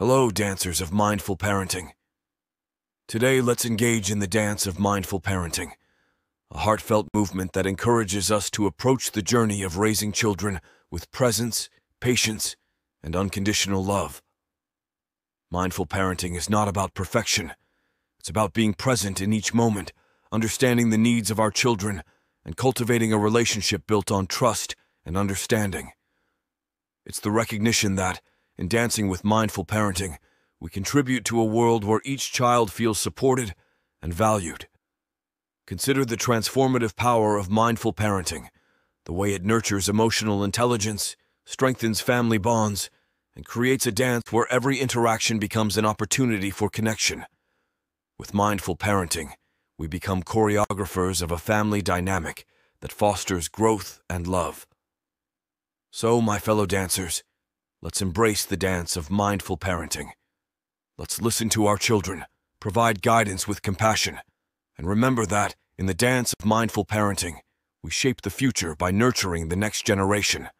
Hello, dancers of mindful parenting. Today, let's engage in the dance of mindful parenting, a heartfelt movement that encourages us to approach the journey of raising children with presence, patience, and unconditional love. Mindful parenting is not about perfection. It's about being present in each moment, understanding the needs of our children, and cultivating a relationship built on trust and understanding. It's the recognition that, in dancing with mindful parenting, we contribute to a world where each child feels supported and valued. Consider the transformative power of mindful parenting, the way it nurtures emotional intelligence, strengthens family bonds, and creates a dance where every interaction becomes an opportunity for connection. With mindful parenting, we become choreographers of a family dynamic that fosters growth and love. So, my fellow dancers, let's embrace the dance of mindful parenting. Let's listen to our children, provide guidance with compassion, and remember that, in the dance of mindful parenting, we shape the future by nurturing the next generation.